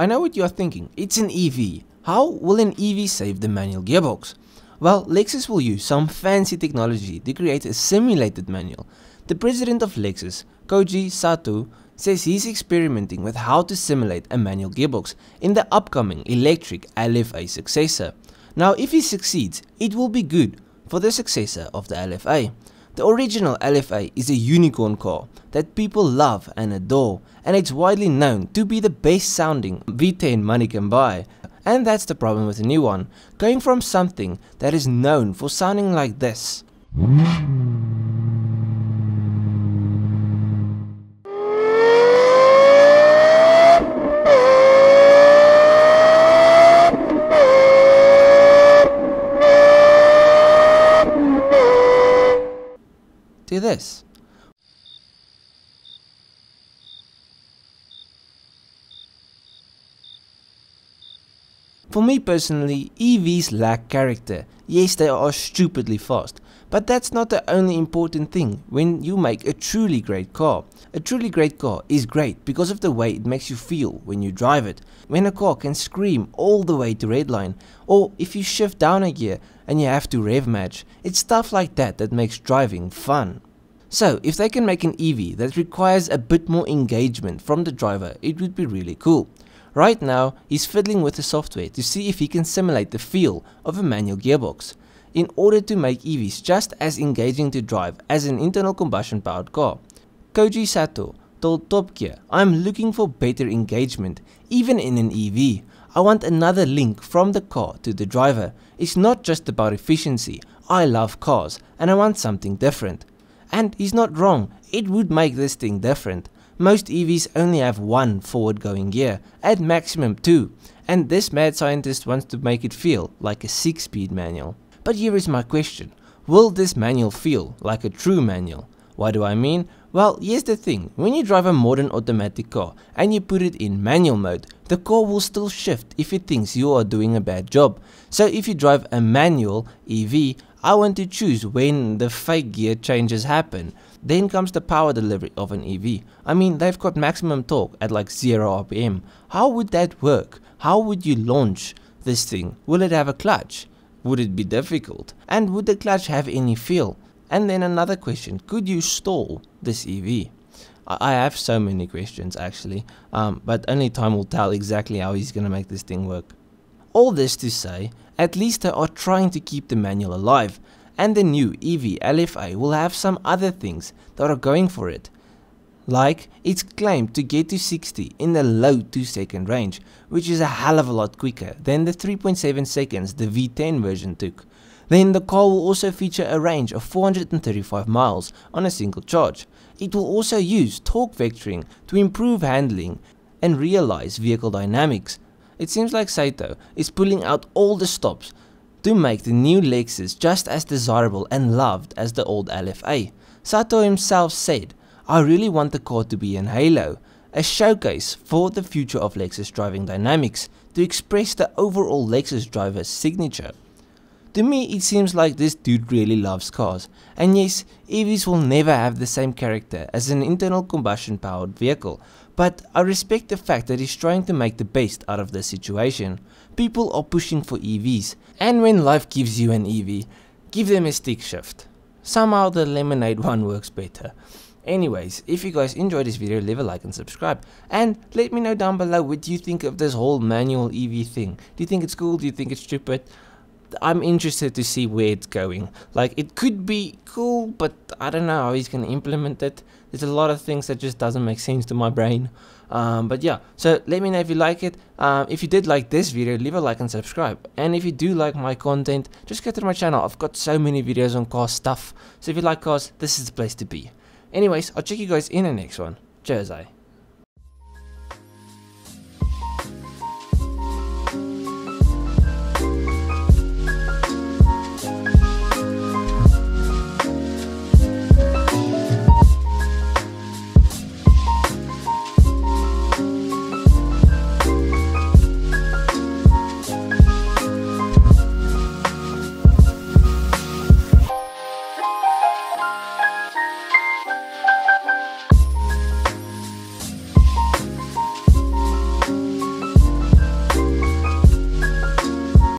I know what you are thinking, it's an EV. How will an EV save the manual gearbox? Well, Lexus will use some fancy technology to create a simulated manual. The president of Lexus, Koji Sato, says he's experimenting with how to simulate a manual gearbox in the upcoming electric LFA successor. Now if he succeeds, it will be good for the successor of the LFA. The original LFA is a unicorn car that people love and adore and it's widely known to be the best sounding V10 money can buy. And that's the problem with the new one, going from something that is known for sounding like this. To this. For me personally, EVs lack character. Yes, they are stupidly fast, but that's not the only important thing when you make a truly great car. A truly great car is great because of the way it makes you feel when you drive it. When a car can scream all the way to redline, or if you shift down a gear and you have to rev match, it's stuff like that that makes driving fun. So, if they can make an EV that requires a bit more engagement from the driver, it would be really cool. Right now, he's fiddling with the software to see if he can simulate the feel of a manual gearbox, in order to make EVs just as engaging to drive as an internal combustion powered car. Koji Sato told Top Gear, I'm looking for better engagement, even in an EV. I want another link from the car to the driver. It's not just about efficiency, I love cars and I want something different. And he's not wrong, it would make this thing different. Most EVs only have one forward going gear, at maximum two, and this mad scientist wants to make it feel like a 6 speed manual. But here is my question, will this manual feel like a true manual? What do I mean? Well, here's the thing, when you drive a modern automatic car and you put it in manual mode, the car will still shift if it thinks you are doing a bad job. So if you drive a manual EV, I want to choose when the fake gear changes happen. Then comes the power delivery of an EV. I mean, they've got maximum torque at like 0 RPM. How would that work? How would you launch this thing? Will it have a clutch? Would it be difficult? And would the clutch have any feel? And then another question, could you stall this EV? I have so many questions actually, um, but only time will tell exactly how he's going to make this thing work. All this to say, at least they are trying to keep the manual alive, and the new EV LFA will have some other things that are going for it. Like, it's claimed to get to 60 in the low 2 second range, which is a hell of a lot quicker than the 3.7 seconds the V10 version took. Then the car will also feature a range of 435 miles on a single charge. It will also use torque vectoring to improve handling and realize vehicle dynamics. It seems like Sato is pulling out all the stops to make the new Lexus just as desirable and loved as the old LFA. Sato himself said, I really want the car to be an halo, a showcase for the future of Lexus driving dynamics to express the overall Lexus driver's signature. To me it seems like this dude really loves cars, and yes, EVs will never have the same character as an internal combustion powered vehicle, but I respect the fact that he's trying to make the best out of the situation. People are pushing for EVs, and when life gives you an EV, give them a stick shift. Somehow the lemonade one works better. Anyways, if you guys enjoyed this video, leave a like and subscribe. And let me know down below what do you think of this whole manual EV thing. Do you think it's cool? Do you think it's stupid? I'm interested to see where it's going. Like, it could be cool, but I don't know how he's going to implement it. There's a lot of things that just doesn't make sense to my brain. Um, but yeah, so let me know if you like it. Um, if you did like this video, leave a like and subscribe. And if you do like my content, just go to my channel. I've got so many videos on car stuff. So if you like cars, this is the place to be. Anyways, I'll check you guys in the next one. Cheers, eh?